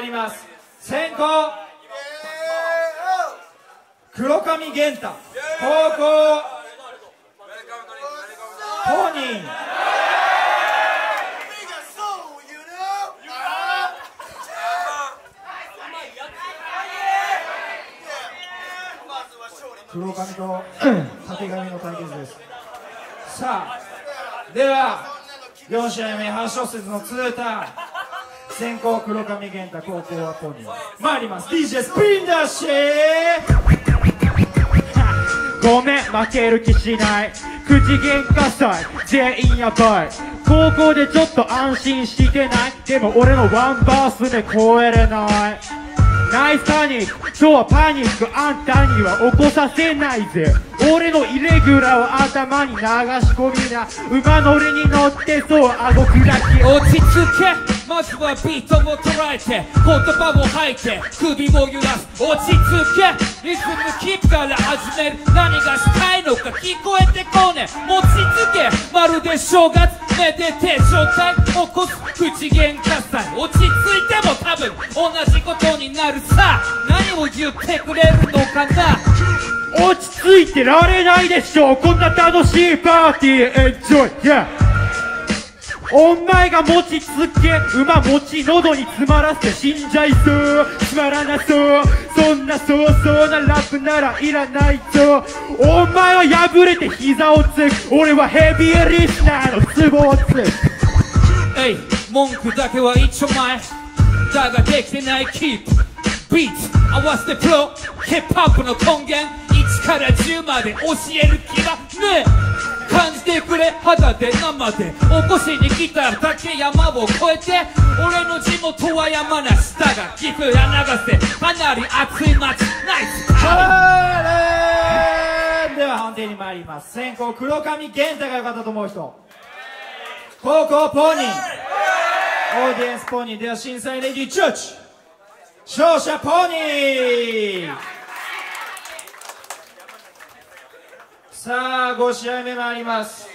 ります。先攻黒髪源太。高校ポニー。黒髪と竹髪の対決です。さあでは4試合目8小節の2ターン先行黒髪源太高校はポニー。参ります。DJ スピンダッシュごめん負ける気しない。口喧嘩祭全員やばい。高校でちょっと安心してない。でも俺のワンバースで超えれない。ナイスパニック今日はパニックあんたには起こさせないぜ。俺のイレギュラーを頭に流し込みな馬乗りに乗ってそう顎砕き落ち着けまずはビートを捉えて言葉を吐いて首を揺らす落ち着けリズムキープから始める。何がしたいのか聞こえてこね持ちつけまるで正月めでて状態起こす口喧嘩祭落ち着いても多分同じになるさ。何を言ってくれるのかな。落ち着いてられないでしょこんな楽しいパーティー。エンジョイ yeah お前が持ちつけ馬持ち喉に詰まらせて死んじゃいそう。つまらなそう。そんなそうそうなラップならいらないとお前は破れて膝をつく。俺はヘビーリスナーのツボをつく。えい文句だけは一丁前だができてない。キープビート合わせてプロヒップホップの根源。1から10まで教える気はねえ。感じてくれ肌で生で起こしに来ただけ山を越えて。俺の地元は山梨だが岐阜や長瀬かなり熱い街。ナイスでは判定に参ります。先攻黒髪源太が良かったと思う人。後攻ポニー。オーディエンスポニーでは審査員レディーチューチ。勝者ポニー。さあ5試合目参ります。